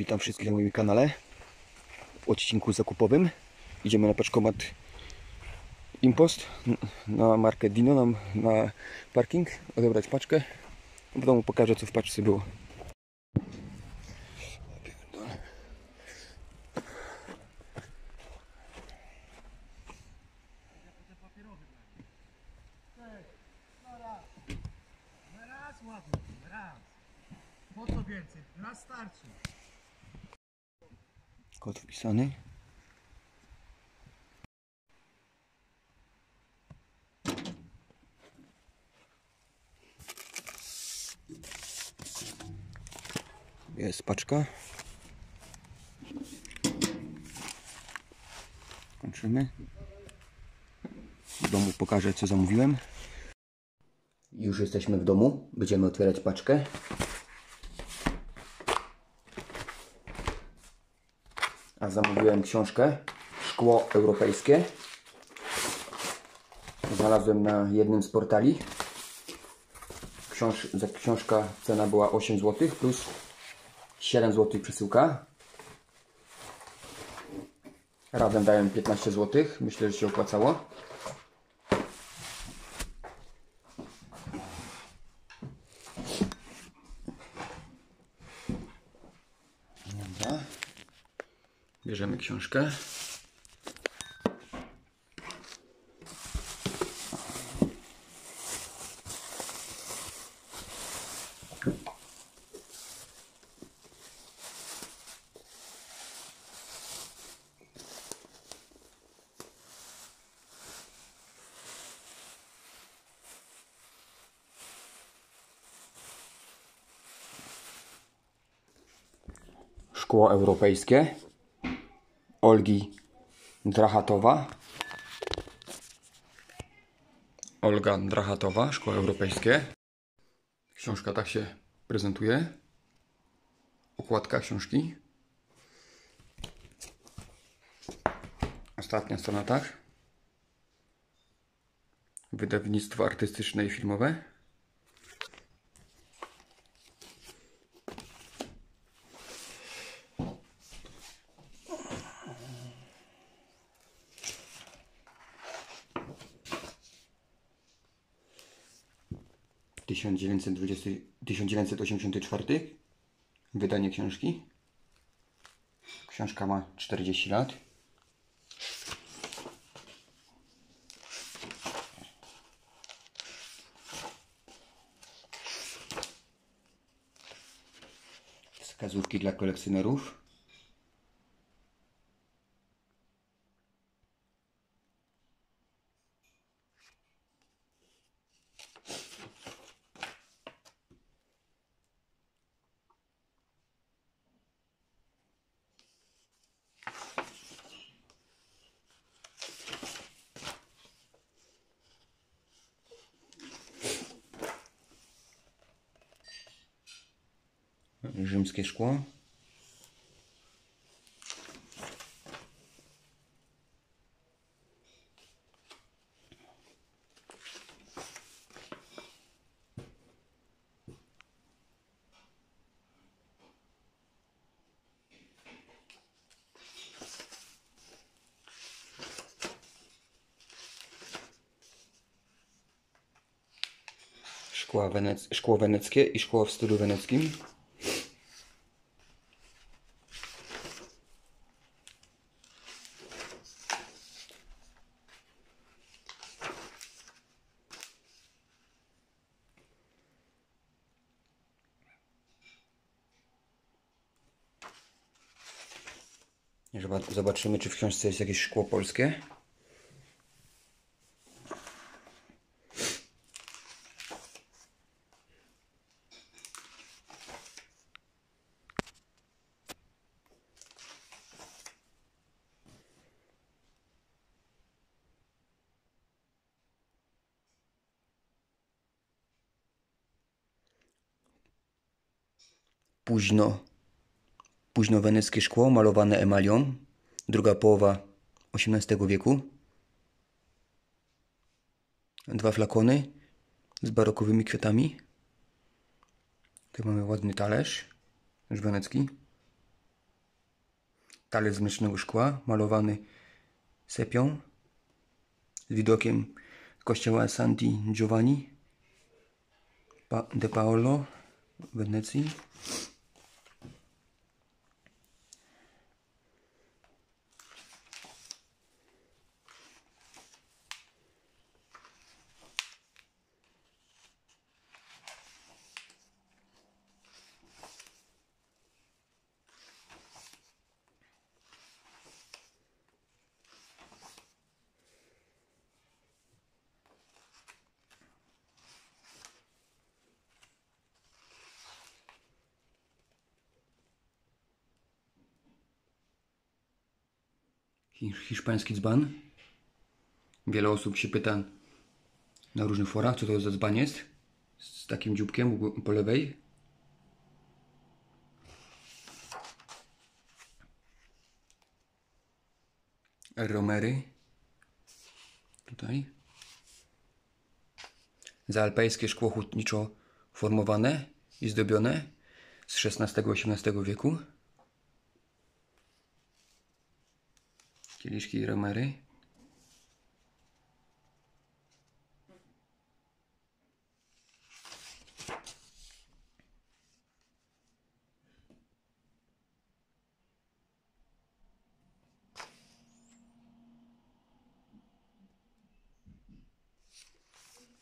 Witam wszystkich na moim kanale. W odcinku zakupowym idziemy na paczkomat Impost na markę Dino, na, na parking, odebrać paczkę. W domu pokażę co w paczce było. Raz raz. Po co więcej? Raz starczy. Kod wpisany. Jest paczka. Kończymy. W domu pokażę co zamówiłem. Już jesteśmy w domu. Będziemy otwierać paczkę. Zamówiłem książkę Szkło Europejskie. Znalazłem na jednym z portali. Książ za książka cena była 8 zł plus 7 zł przesyłka. Razem dałem 15 zł. Myślę, że się opłacało. Bierzemy książkę. Szkło europejskie. Olgi Drachatowa. Olga Drachatowa, Szkoła Europejskie. Książka tak się prezentuje. Okładka książki. Ostatnia strona tak. Wydawnictwo artystyczne i filmowe. Tysiąc dziewięćset dwudziesty- 1984 wydanie książki. Książka ma 40 lat. Wskazówki dla kolekcjonerów. Rzymskie szkło. Szkło weneckie i szkło w stylu weneckim. Zobaczymy, czy w książce jest jakieś szkło polskie. Późno Późno weneckie szkło malowane emalią, druga połowa XVIII wieku. Dwa flakony z barokowymi kwiatami. Tu mamy ładny talerz, już wenecki. Talec z mlecznego szkła, malowany sepią, z widokiem kościoła Santi Giovanni de Paolo w Wenecji. Hiszpański dzban. Wiele osób się pyta na różnych forach, co to za dzban jest. Z takim dzióbkiem po lewej. Romery. Tutaj. Zaalpejskie szkło hutniczo formowane i zdobione z XVI-XVIII wieku. Kieliszki i romery.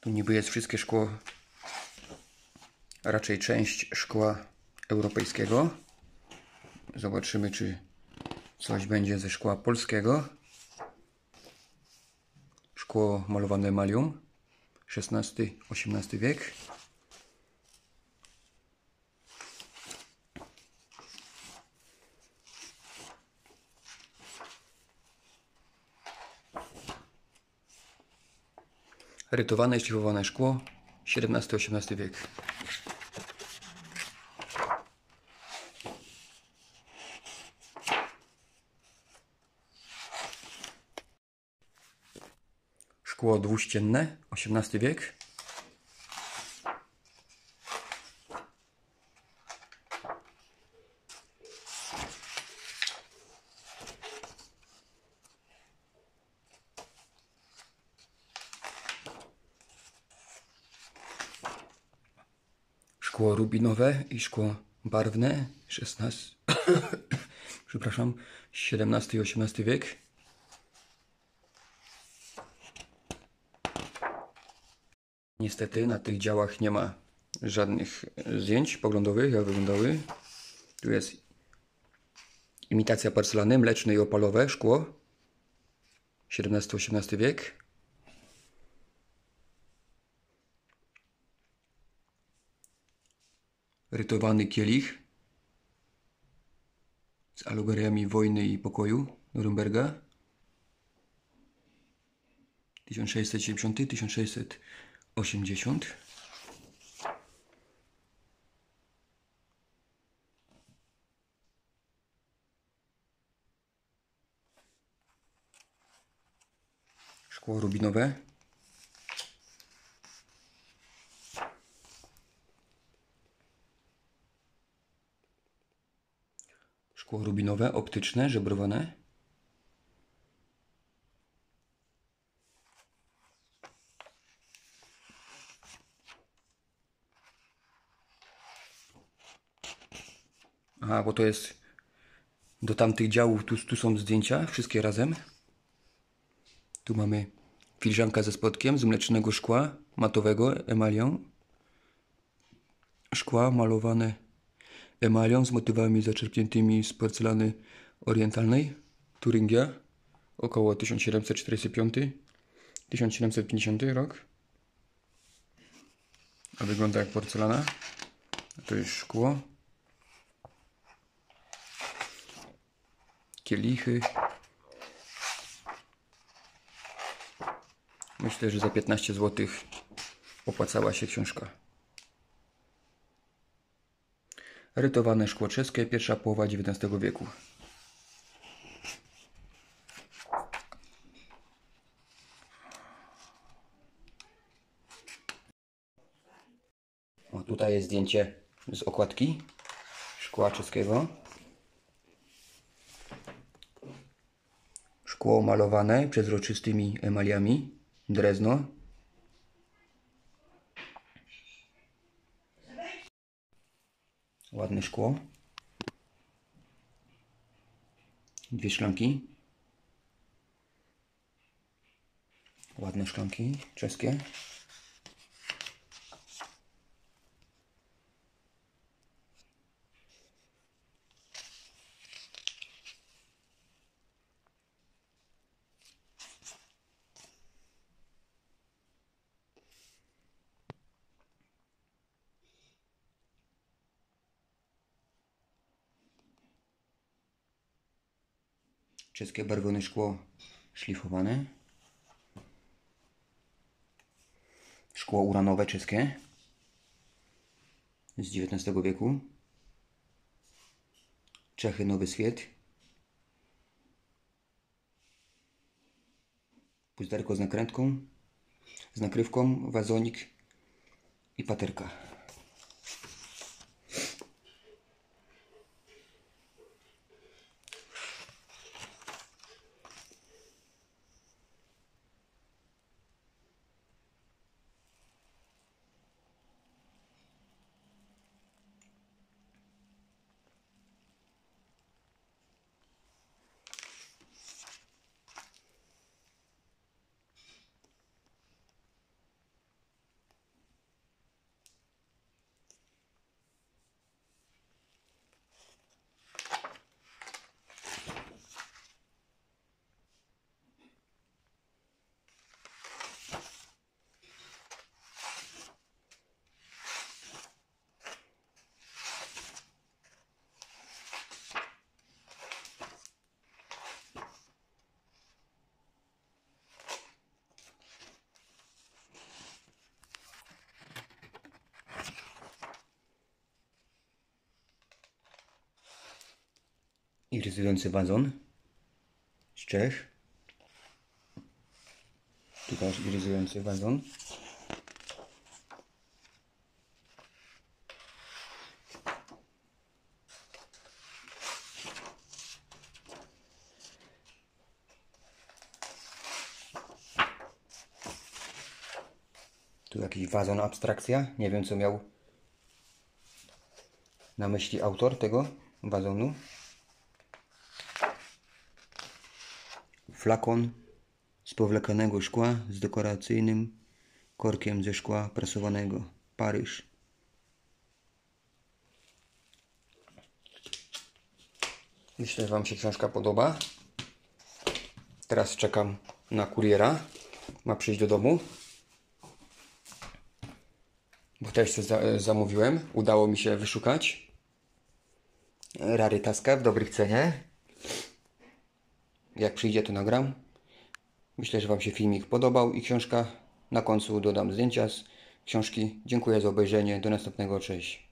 Tu niby jest wszystkie szkło, raczej część szkła europejskiego. Zobaczymy, czy Coś będzie ze szkła polskiego. Szkło malowane emalią. XVI-XVIII wiek. Rytowane i szlifowane szkło. XVII-XVIII wiek. Szkło dwuścienne, XVIII wiek. Szkło rubinowe i szkło barwne, XVI, przepraszam, XVII i XVIII wiek. Niestety na tych działach nie ma żadnych zdjęć poglądowych, jak wyglądały. Tu jest imitacja porcelany, mleczne i opalowe, szkło. XVII-XVIII wiek. Rytowany kielich z alegoriami wojny i pokoju Norymberga. 1670-1680 Szkło rubinowe. Szkło rubinowe, optyczne, żebrowane. Aha, bo to jest do tamtych działów, tu, tu są zdjęcia, wszystkie razem. Tu mamy filiżanka ze spodkiem z mlecznego szkła, matowego, emalią. Szkła malowane emalią z motywami zaczerpniętymi z porcelany orientalnej, Turingia, około 1745-1750 rok. A wygląda jak porcelana. A to jest szkło. Kielichy. Myślę, że za 15 zł opłacała się książka. Rytowane szkło czeskie, pierwsza połowa XIX wieku. O, tutaj jest zdjęcie z okładki szkła czeskiego. Szkło malowane przezroczystymi emaliami. Drezno. Ładne szkło. Dwie szklanki. Ładne szklanki czeskie. Czeskie barwione szkło szlifowane. Szkło uranowe czeskie z XIX wieku. Czechy Nowy Swiet. Puzderko z nakrętką, z nakrywką, wazonik i paterka. Iryzujący wazon z Czech. Tu też iryzujący wazon. Tu jakiś wazon abstrakcja. Nie wiem co miał na myśli autor tego wazonu. Flakon z powlekanego szkła z dekoracyjnym korkiem ze szkła prasowanego. Paryż. Myślę, że Wam się książka podoba. Teraz czekam na kuriera. Ma przyjść do domu. Bo też coś za zamówiłem. Udało mi się wyszukać. Rarytaska w dobrych cenie. Jak przyjdzie, to nagram. Myślę, że Wam się filmik podobał i książka. Na końcu dodam zdjęcia z książki. Dziękuję za obejrzenie. Do następnego. Cześć.